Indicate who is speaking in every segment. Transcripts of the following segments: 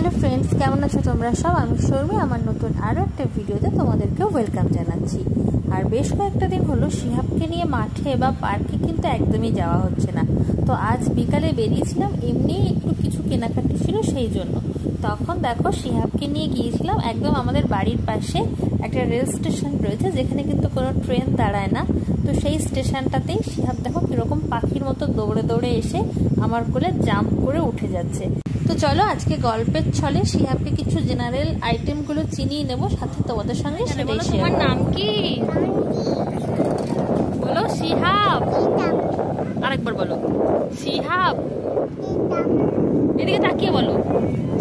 Speaker 1: Hello friends কেমন আছো তোমরা সব? আমি শর্মি আমার নতুন আরও একটা ভিডিওতে তোমাদেরকে ওয়েলকাম জানাচ্ছি। আর বেশ কয়েকটা দিন হলো শিহাবকে নিয়ে মাঠে বা পার্কে কিন্তু একদমই যাওয়া হচ্ছে না। তো আজ বিকালে বেরিয়েছিলাম, এমনি একটু কিছু কেনাকাটি ছিল সেই জন্য। তখন দেখো শিহাবকে নিয়ে গিয়েছিলাম, একদম আমাদের বাড়ির পাশে একটা রেল স্টেশন রয়েছে, যেখানে কিন্তু কোনো ট্রেন দাঁড়ায় না। তো সেই স্টেশনটাতেই শিহাব দেখো কীরকম পাখির মতো দৌড়ে দৌড়ে এসে আমার কোলে জাম্প করে উঠে যাচ্ছে। তো চলো আজকে গল্পের ছলে শিহাবকে কিছু জেনারেল আইটেমগুলো চিনিয়ে নেব সাথে তোমাদের সঙ্গে সেটাই
Speaker 2: তোমার নাম কি? বলো শিহাব। আরেকবার বলো। শিহাব। এদিকে তাকিয়ে বলো।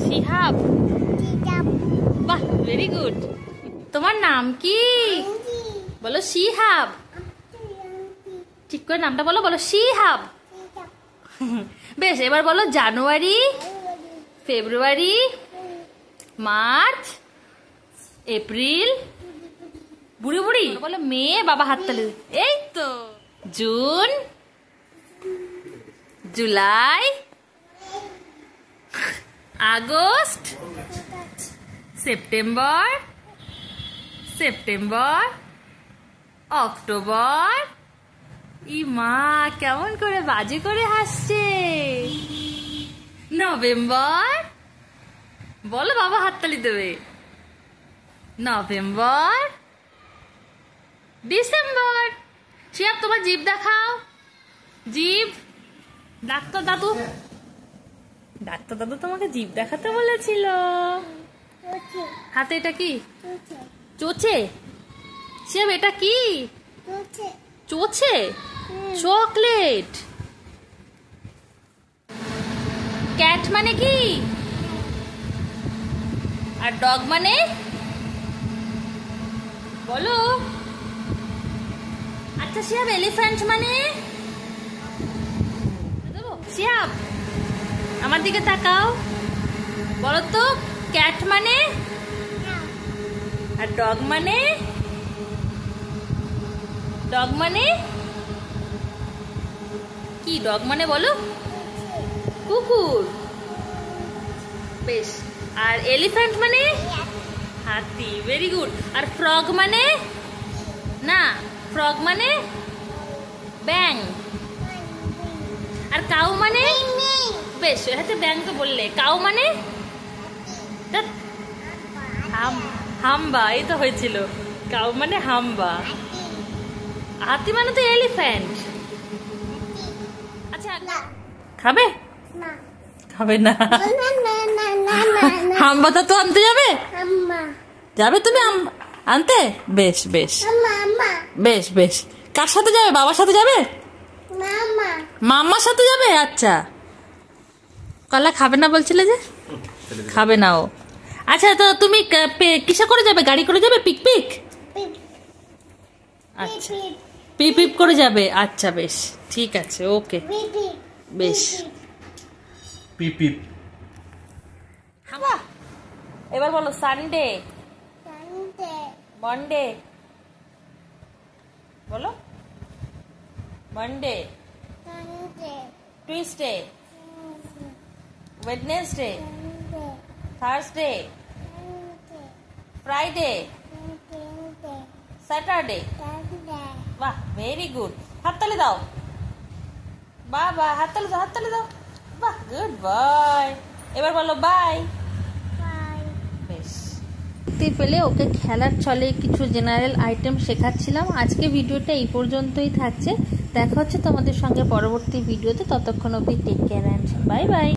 Speaker 2: শিহাব। বাহ ভেরি গুড তোমার নাম কি? বলো শিহাব। ঠিক করে নামটা বলো বলো শিহাব। বেশ এবার বলো জানুয়ারি। ফেব্রুয়ারি, মার্চ, এপ্রিল বুড়ি বুড়ি বলো মে, বাবা হাত হাততালি এই তো, June, July, August, September September, October. ই মা কেমন করে বাজে করে হাসছে। নভেম্বর? বলো বাবা হাততালি দেবে। নভেম্বর? ডিসেম্বর? শিয়াব তোমার জিভ দেখাও। জিভ? ডাক্তার দাদু? ডাক্তার দাদু তোমাকে জিভ দেখাতে বলেছিল। হাতে এটা কি? চোচে? শিয়াব এটা কি? চোচে। চকলেট? ক্যাট মানে কি? আর ডগ মানে? বলো। আচ্ছা শিয়াব এলিফ্যান্ট মানে? শিয়াব আমার দিকে তাকাও। বলো তো ক্যাট মানে? আর ডগ মানে? ডগ মানে? কি ডগ মানে বলো? কুকুর। বেশ। আর এলিফ্যান্ট মানে? হাতি ভেরি গুড আর ফ্রগ মানে? না ফ্রগ মানে? ব্যাং আর কাউ মানে? বেশ হাতে ব্যাং তো বললে। কাউ মানে? হাম্বা এই তো হয়েছিল। কাউ মানে হাম্বা। হাতি মানে তো এলিফ্যান্ট আচ্ছা খাবে? খাবে না। হাম্বাটা তো আনতে যাবে? যাবে তুমি আম- আনতে? বেশ বেশ। বেশ বেশ। কার সাথে যাবে? বাবার সাথে যাবে? মাম্মার সাথে যাবে? আচ্ছা। কলা খাবে না বলছিলে যে? খাবে না ও। আচ্ছা তো তুমি কিসে করে যাবে? গাড়ি করে যাবে? পিক পিক? আচ্ছা। পিপ পিপ করে যাবে? আচ্ছা বেশ। ঠিক আছে ওকে। বেশ।
Speaker 3: পিপ পিপ
Speaker 2: এবার বলো সানডে মন্ডে বলো Monday Tuesday Wednesday Thursday Friday Saturday বাহ ভেরি গুড হাততালি দাও বাহ বাহ হাততালি দাও হাততালি দাও বাহ গুড বয় এবার বলো বাই বেশ।
Speaker 1: দেখতে পেলে ওকে খেলার চলে কিছু জেনারেল আইটেম শেখাচ্ছিলাম। আজকে ভিডিওটা এই পর্যন্তই থাকছে। দেখা হচ্ছে তোমাদের সঙ্গে পরবর্তী ভিডিওতে ততক্ষণ অবধি take care and bye bye